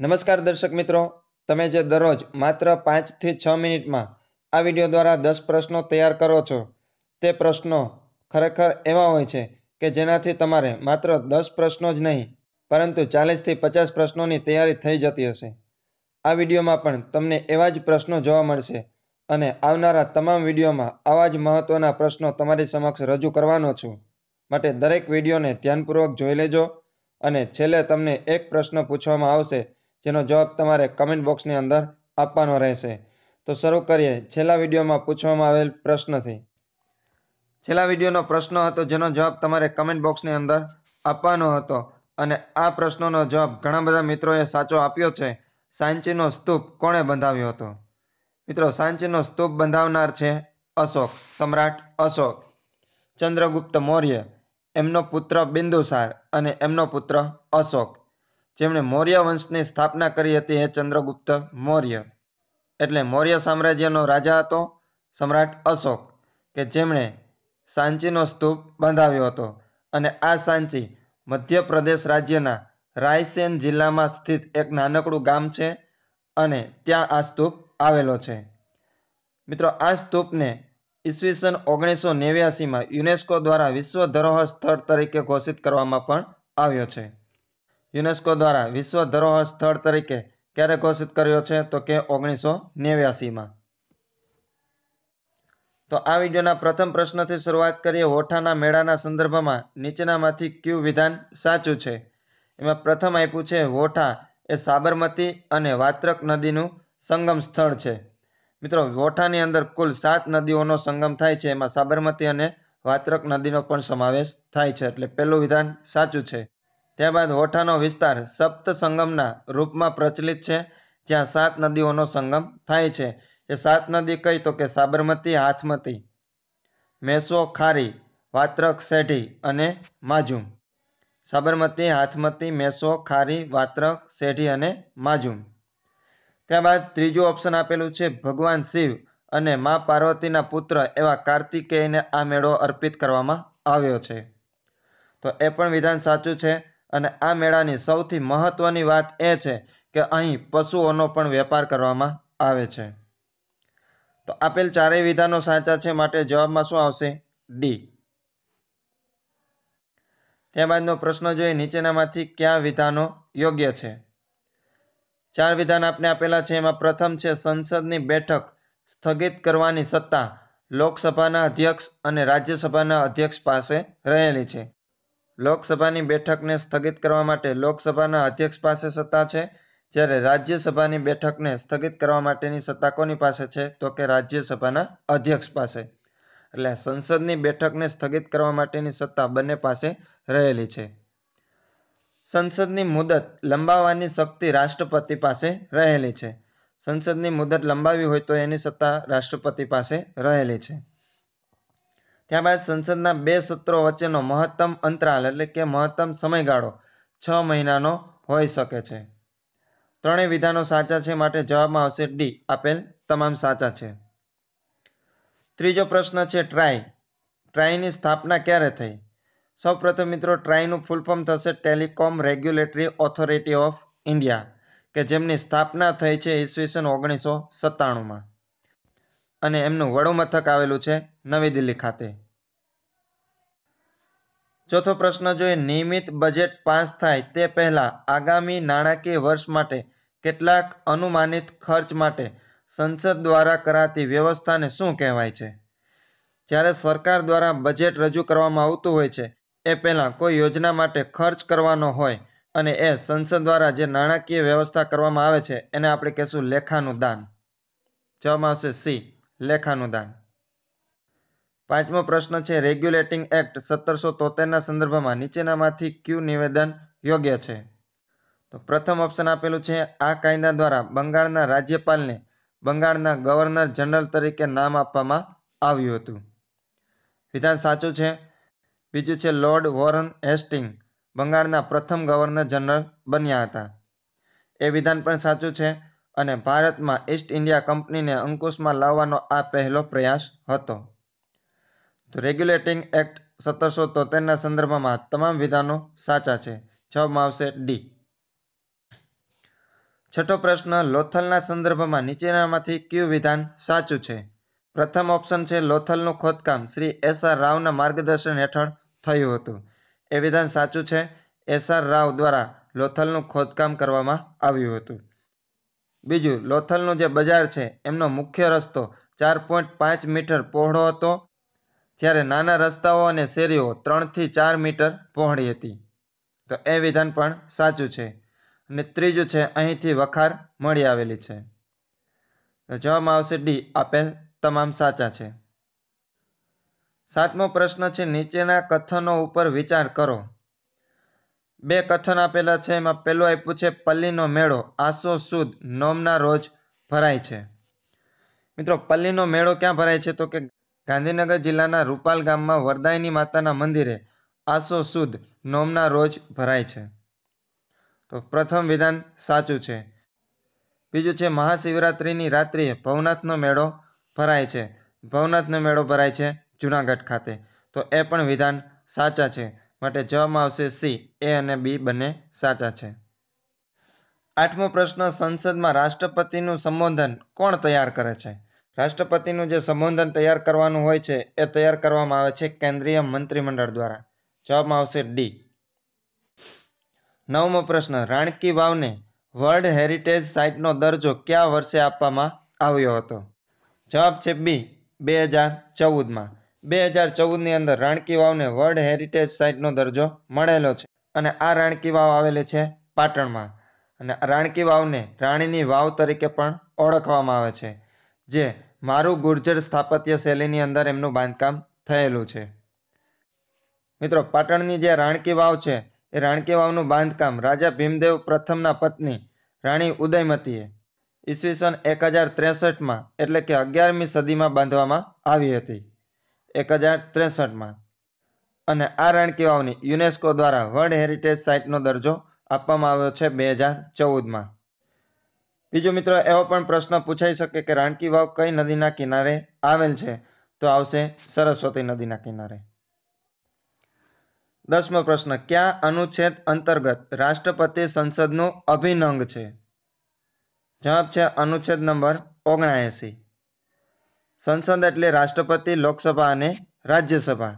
નમસ્કાર દર્શક મિત્રો, તમે જે દરરોજ માત્ર પાંચથી છ મિનિટમાં આ વીડિયો દ્વારા દસ પ્રશ્નો તૈયાર કરો છો, તે પ્રશ્નો ખરેખર એવા હોય છે કે જેનાથી તમારે માત્ર દસ પ્રશ્નો જ નહીં, પરંતુ ચાલીસથી પચાસ પ્રશ્નોની તૈયારી થઈ જતી હશે. આ વિડીયોમાં પણ તમને એવા જ પ્રશ્નો જોવા મળશે અને આવનારા તમામ વિડીયોમાં આવા જ મહત્ત્વના પ્રશ્નો તમારી સમક્ષ રજૂ કરવાનો છું. માટે દરેક વિડીયોને ધ્યાનપૂર્વક જોઈ લેજો અને છેલ્લે તમને એક પ્રશ્ન પૂછવામાં આવશે જેનો જવાબ તમારે કમેન્ટ બોક્સની અંદર આપવાનો રહેશે. તો શરૂ કરીએ. છેલ્લા વિડીયોમાં પૂછવામાં આવેલ પ્રશ્નથી. છેલ્લા વિડીયોનો પ્રશ્ન હતો, જેનો જવાબ તમારે કમેન્ટ બોક્સની અંદર આપવાનો હતો. અને આ પ્રશ્નોનો જવાબ ઘણા બધા મિત્રોએ સાચો આપ્યો છે. સાંચીનો સ્તૂપ કોણે બંધાવ્યો હતો? મિત્રો, સાંચીનો સ્તૂપ બંધાવનાર છે અશોક, સમ્રાટ અશોક. ચંદ્રગુપ્ત મૌર્ય, એમનો પુત્ર બિંદુસાર અને એમનો પુત્ર અશોક. જેમણે મૌર્ય વંશની સ્થાપના કરી હતી એ ચંદ્રગુપ્ત મૌર્ય. એટલે મૌર્ય સામ્રાજ્યનો રાજા હતો સમ્રાટ અશોક, કે જેમણે સાંચીનો સ્તૂપ બંધાવ્યો હતો. અને આ સાંચી મધ્યપ્રદેશ રાજ્યના રાયસેન જિલ્લામાં સ્થિત એક નાનકડું ગામ છે અને ત્યાં આ સ્તૂપ આવેલો છે. મિત્રો, આ સ્તૂપને ઈસવીસન ઓગણીસો નેવ્યાસીમાં યુનેસ્કો દ્વારા વિશ્વ ધરોહર સ્થળ તરીકે ઘોષિત કરવામાં પણ આવ્યો છે. યુનેસ્કો દ્વારા વિશ્વ ધરોહર સ્થળ તરીકે ક્યારે ઘોષિત કર્યો છે તો કે ઓગણીસો નેવ્યાસીમાં? તો આ વિડીયોના પ્રથમ પ્રશ્નથી શરૂઆત કરીએ. હોઠાના મેળાના સંદર્ભમાં નીચેનામાંથી કયું વિધાન સાચું છે? એમાં પ્રથમ આપ્યું છે વોઠા એ સાબરમતી અને વાત્રક નદીનું સંગમ સ્થળ છે. મિત્રો વોઠાની અંદર કુલ સાત નદીઓનો સંગમ થાય છે. એમાં સાબરમતી અને વાત્રક નદીનો પણ સમાવેશ થાય છે. એટલે પહેલું વિધાન સાચું છે. ત્યારબાદ વોઠાનો વિસ્તાર સપ્ત સંગમના રૂપમાં પ્રચલિત છે, જ્યાં સાત નદીઓનો સંગમ થાય છે. એ સાત નદી કઈ તો કે સાબરમતી, હાથમતી મેસો ખારી વાત્રક શેઢી અને માજુમ. સાબરમતી, હાથમતી મેસો ખારી વાત્રક શેઢી અને માજુમ. ત્યારબાદ ત્રીજું ઓપ્શન આપેલું છે, ભગવાન શિવ અને મા પાર્વતીના પુત્ર એવા કાર્તિકેયને આ મેળો અર્પિત કરવામાં આવ્યો છે. તો એ પણ વિધાન સાચું છે. અને આ મેળાની સૌથી મહત્વની વાત એ છે કે અહીં પશુઓનો પણ વેપાર કરવામાં આવે છે. તો આપેલ ચારેય વિધાનો સાચા છે માટે જવાબમાં શું આવશે? ડી ત્યારબાદનો પ્રશ્ન જોઈએ નીચેનામાંથી કયા વિધાનો યોગ્ય છે? ચાર વિધાન આપને આપેલા છે. એમાં પ્રથમ છે સંસદની બેઠક સ્થગિત કરવાની સત્તા લોકસભાના અધ્યક્ષ અને રાજ્યસભાના અધ્યક્ષ પાસે રહેલી છે. લોકસભાની બેઠકને સ્થગિત કરવા માટે લોકસભાના અધ્યક્ષ પાસે સત્તા છે. જ્યારે રાજ્યસભાની બેઠકને સ્થગિત કરવા માટેની સત્તા કોની પાસે છે? તો કે રાજ્યસભાના અધ્યક્ષ પાસે. એટલે સંસદની બેઠકને સ્થગિત કરવા માટેની સત્તા બંને પાસે રહેલી છે. સંસદની મુદત લંબાવવાની શક્તિ રાષ્ટ્રપતિ પાસે રહેલી છે. સંસદની મુદત લંબાવી હોય તો એની સત્તા રાષ્ટ્રપતિ પાસે રહેલી છે. ત્યારબાદ સંસદના બે સત્રો વચ્ચેનો મહત્તમ અંતરાલ એટલે કે મહત્તમ સમયગાળો છ મહિનાનો હોઈ શકે છે. ત્રણેય વિધાનો સાચા છે માટે જવાબમાં આવશે ડી આપેલ તમામ સાચા છે. ત્રીજો પ્રશ્ન છે ટ્રાય ટ્રાયની સ્થાપના ક્યારે થઈ? સૌપ્રથમ મિત્રો ટ્રાયનું ફૂલ ફોર્મ થશે telecom regulatory authority of India કે જેમની સ્થાપના થઈ છે ઈસવીસન ઓગણીસો સત્તાણુંમાં. અને એમનું વડુમથક આવેલું છે નવી દિલ્હી ખાતે. ચોથો પ્રશ્ન જોઈએ, નિયમિત બજેટ પાસ થાય તે પહેલા આગામી નાણાકીય વર્ષ માટે કેટલાક અનુમાનિત ખર્ચ માટે સંસદ દ્વારા કરાતી વ્યવસ્થાને શું કહેવાય છે? જ્યારે સરકાર દ્વારા બજેટ રજૂ કરવામાં આવતું હોય છે, એ પહેલાં કોઈ યોજના માટે ખર્ચ કરવાનો હોય અને એ સંસદ દ્વારા જે નાણાકીય વ્યવસ્થા કરવામાં આવે છે, એને આપણે કહેશું લેખાનું દાન જવાબમાં આવશે સી. લેખાનું દાન. પાંચમો પ્રશ્ન છે રેગ્યુલેટિંગ એક્ટ સત્તરસો તોતેરના સંદર્ભમાં નીચેનામાંથી ક્યુ નિવેદન યોગ્ય છે? તો પ્રથમ ઓપ્શન આપેલું છે, આ કાયદા દ્વારા બંગાળના રાજ્યપાલને બંગાળના ગવર્નર જનરલ તરીકે નામ આપવામાં આવ્યું હતું. વિધાન સાચું છે? બીજું છે લોર્ડ વોરન હેસ્ટિંગ બંગાળના પ્રથમ ગવર્નર જનરલ બન્યા હતા. એ વિધાન પણ સાચું છે અને ભારતમાં ઈસ્ટ ઇન્ડિયા કંપનીને અંકુશમાં લાવવાનો આ પહેલો પ્રયાસ હતો. તો રેગ્યુલેટિંગ એક્ટ સત્તરસો તોતેરના સંદર્ભમાં તમામ વિધાનો સાચા છે. જવાબમાં આવશે ડી છઠ્ઠો પ્રશ્ન, લોથલના સંદર્ભમાં નીચેનામાંથી કયું વિધાન સાચું છે? પ્રથમ ઓપ્શન છે લોથલનું ખોદકામ. શ્રી એસ આર રાવના માર્ગદર્શન હેઠળ થયું હતું. એ વિધાન સાચું છે? એસ આર રાવ દ્વારા લોથલનું ખોદકામ કરવામાં આવ્યું હતું. બીજું, લોથલનું જે બજાર છે, એમનો મુખ્ય રસ્તો ચાર પોઈન્ટ પાંચ મીટર પહોળો હતો, જ્યારે નાના રસ્તાઓ અને શેરીઓ ત્રણથી ચાર મીટર પહોળી હતી. તો એ વિધાન પણ સાચું છે. અને ત્રીજું છે, અહીંથી વખાર મળી આવેલી છે. તો જવાબમાં આવશે ડી, આપેલ તમામ સાચા છે. સાતમો પ્રશ્ન છે, નીચેના કથનો ઉપર વિચાર કરો. બે કથન આપેલા છે, એમાં પહેલું આપ્યું છે, પલ્લીનો મેળો, આસો સુદ, નોમના રોજ ભરાય છે. મિત્રો, પલ્લીનો મેળો ક્યાં ભરાય છે? તો કે ગાંધીનગર જિલ્લાના રૂપાલ ગામમાં વરદાયની માતાના મંદિરે આસો સુદ, નોમના રોજ ભરાય છે. તો પ્રથમ વિધાન સાચું છે. બીજું છે, મહાશિવરાત્રિની રાત્રિએ ભવનાથનો મેળો ભરાય છે. ભવનાથનો મેળો ભરાય છે જુનાગઢ ખાતે. તો એ પણ વિધાન સાચા છે. માટે જવાબમાં આવશે સી. એ અને બી બંને સાચા છે. આઠમો પ્રશ્ન, સંસદમાં રાષ્ટ્રપતિનું સંબોધન કોણ તૈયાર કરે છે? રાષ્ટ્રપતિનું જે સંબોધન તૈયાર કરવાનું હોય છે, એ તૈયાર કરવામાં આવે છે કેન્દ્રીય મંત્રીમંડળ દ્વારા. જવાબમાં આવશે ડી. નવમો પ્રશ્ન, રાણકી વાવને વર્લ્ડ હેરિટેજ સાઇટનો દરજ્જો કયા વર્ષે આપવામાં આવ્યો હતો? જવાબ છે બી, બે હજાર ચૌદમાં. બે હજાર ચૌદની અંદર રાણકી વાવને વર્લ્ડ હેરિટેજ સાઇટનો દરજ્જો મળેલો છે અને આ રાણકી વાવ આવેલી છે પાટણમાં. અને રાણકી વાવને રાણીની વાવ તરીકે પણ ઓળખવામાં આવે છે, જે મારું ગુર્જર સ્થાપત્ય શૈલીની અંદર એમનું બાંધકામ થયેલું છે. મિત્રો, પાટણની જે રાણકી વાવ છે, એ રાણકી વાવનું બાંધકામ રાજા ભીમદેવ પ્રથમના પત્ની રાણી ઉદયમતીએ ઈસવીસન એક હજાર ત્રેસઠમાં એટલે કે અગિયારમી સદીમાં બાંધવામાં આવી હતી. એક હજાર ત્રેસઠમાં. અને આ રાણકી વાવની યુનેસ્કો દ્વારા વર્લ્ડ હેરિટેજ સાઇટનો દરજ્જો આપવામાં આવ્યો છે બે હજાર ચૌદમાં. બીજો મિત્રો એવો પણ પ્રશ્ન પૂછાઈ શકે કે રાણકી વાવ કઈ નદીના કિનારે આવેલ છે? તો આવશે સરસ્વતી નદીના કિનારે. દસમો પ્રશ્ન, ક્યાં અનુચ્છેદ અંતર્ગત રાષ્ટ્રપતિ સંસદનું અભિનંગ છે? જવાબ છે અનુચ્છેદ નંબર ઓગણએંસી. સંસદ એટલે રાષ્ટ્રપતિ, લોકસભા અને રાજ્યસભા.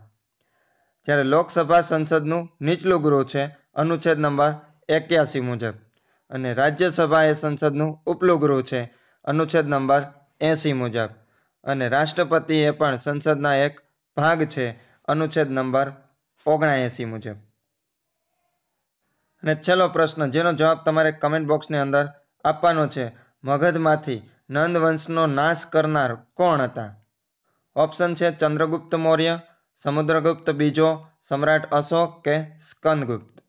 જ્યારે લોકસભા સંસદનું નીચલું ગૃહ છે, અનુચ્છેદ નંબર એક્યાસી મુજબ. અને રાજ્યસભા એ સંસદનું ઉપલું ગૃહ છે, અનુચ્છેદ નંબર એંસી મુજબ. અને રાષ્ટ્રપતિ એ પણ સંસદના એક ભાગ છે, અનુચ્છેદ નંબર ઓગણાએંસી મુજબ. અને છેલ્લો પ્રશ્ન, જેનો જવાબ તમારે કમેન્ટ બોક્સની અંદર આપવાનો છે. મગધમાંથી નંદ વંશનો નાશ કરનાર કોણ હતા? ઓપ્શન છે ચંદ્રગુપ્ત મૌર્ય, સમુદ્રગુપ્ત બીજો સમ્રાટ અશોક કે સ્કંદગુપ્ત?